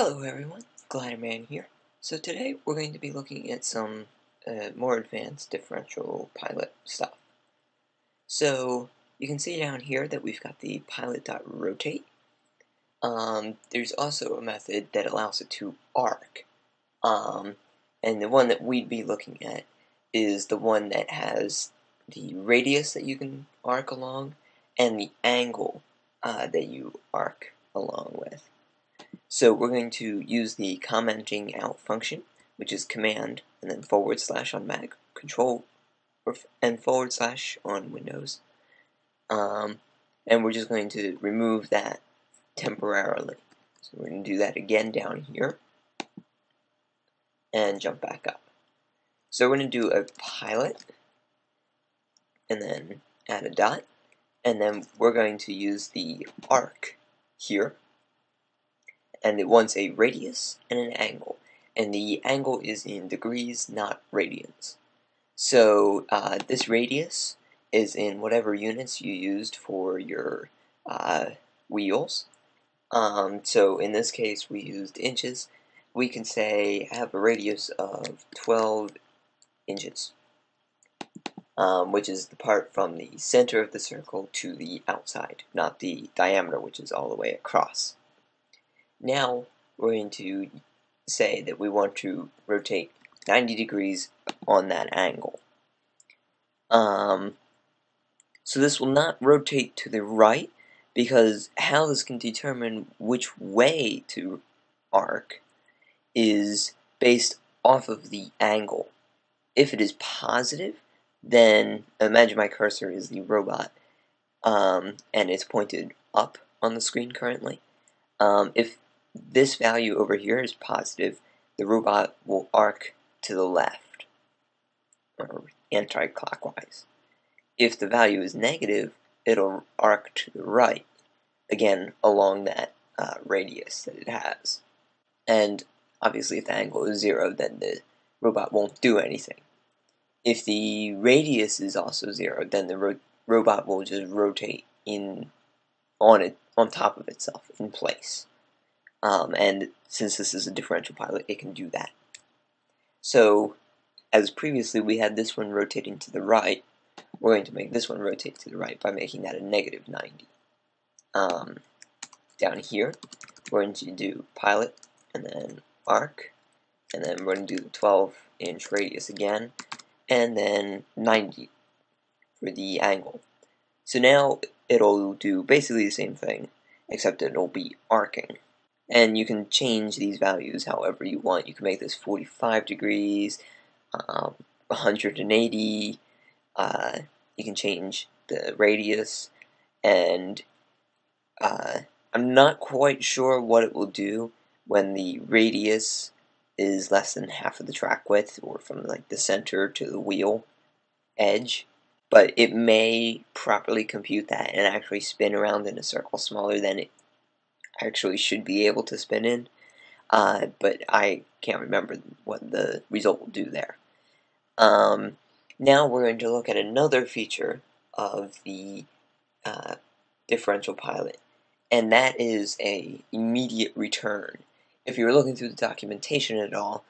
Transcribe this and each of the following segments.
Hello everyone, Gliderman here. So today we're going to be looking at some uh, more advanced differential pilot stuff. So you can see down here that we've got the pilot.rotate. Um, there's also a method that allows it to arc. Um, and the one that we'd be looking at is the one that has the radius that you can arc along and the angle uh, that you arc along with. So we're going to use the commenting out function, which is command and then forward slash on Mac, control and forward slash on Windows. Um, and we're just going to remove that temporarily. So we're going to do that again down here and jump back up. So we're going to do a pilot and then add a dot and then we're going to use the arc here and it wants a radius and an angle and the angle is in degrees not radians. So uh, this radius is in whatever units you used for your uh, wheels. Um, so in this case we used inches. We can say I have a radius of 12 inches um, which is the part from the center of the circle to the outside, not the diameter, which is all the way across. Now we're going to say that we want to rotate 90 degrees on that angle. Um, so this will not rotate to the right because how this can determine which way to arc is based off of the angle. If it is positive, then imagine my cursor is the robot um, and it's pointed up on the screen currently. Um, if this value over here is positive, the robot will arc to the left, or anti-clockwise. If the value is negative, it'll arc to the right, again, along that uh, radius that it has. And obviously if the angle is zero, then the robot won't do anything. If the radius is also zero, then the ro robot will just rotate in on it on top of itself in place. Um, and since this is a differential pilot, it can do that. So, as previously we had this one rotating to the right, we're going to make this one rotate to the right by making that a negative 90. Um, down here, we're going to do pilot, and then arc, and then we're going to do the 12 inch radius again, and then 90 for the angle. So now it'll do basically the same thing, except it'll be arcing. And you can change these values however you want. You can make this 45 degrees, um, 180, uh, you can change the radius, and uh, I'm not quite sure what it will do when the radius is less than half of the track width, or from like the center to the wheel edge. But it may properly compute that and actually spin around in a circle smaller than it actually should be able to spin in. Uh, but I can't remember what the result will do there. Um, now we're going to look at another feature of the uh, differential pilot, and that is a immediate return if you were looking through the documentation at all,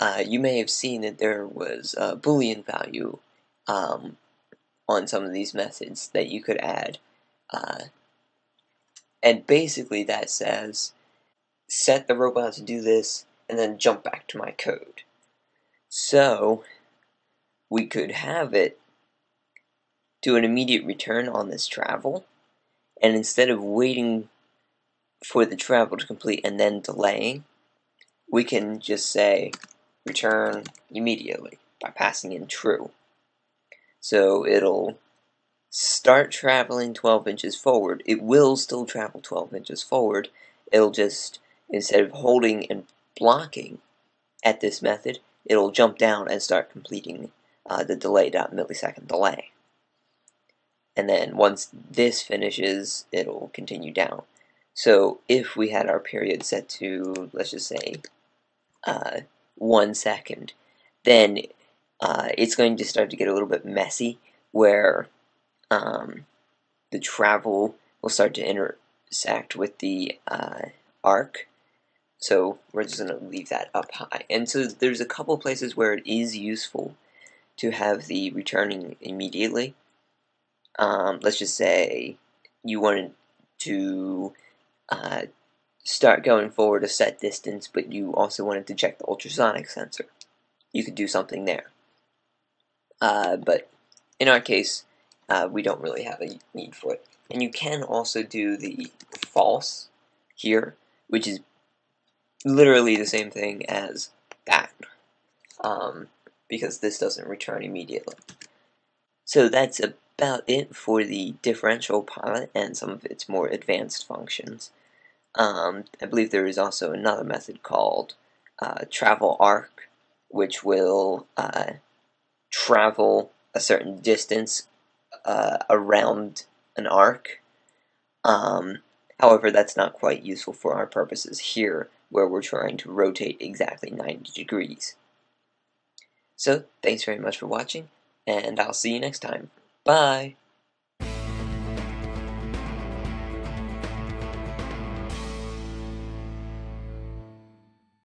uh, you may have seen that there was a Boolean value um, on some of these methods that you could add. Uh, and basically that says, set the robot to do this, and then jump back to my code. So, we could have it do an immediate return on this travel, and instead of waiting for the travel to complete and then delaying, we can just say return immediately by passing in true. So it'll start traveling 12 inches forward. It will still travel 12 inches forward. It'll just, instead of holding and blocking at this method, it'll jump down and start completing uh, the delay dot millisecond delay. And then once this finishes, it'll continue down. So if we had our period set to, let's just say, uh, one second, then uh, it's going to start to get a little bit messy where um, the travel will start to intersect with the uh, arc So we're just going to leave that up high. And so there's a couple places where it is useful to have the returning immediately. Um, let's just say you wanted to uh, start going forward a set distance, but you also wanted to check the ultrasonic sensor. You could do something there. Uh, but in our case, uh, we don't really have a need for it. And you can also do the false here, which is literally the same thing as that, um, because this doesn't return immediately. So that's about it for the differential pilot and some of its more advanced functions. Um, I believe there is also another method called uh, travel arc, which will uh, travel a certain distance uh, around an arc. Um, however, that's not quite useful for our purposes here, where we're trying to rotate exactly 90 degrees. So, thanks very much for watching, and I'll see you next time. Bye!